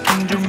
can do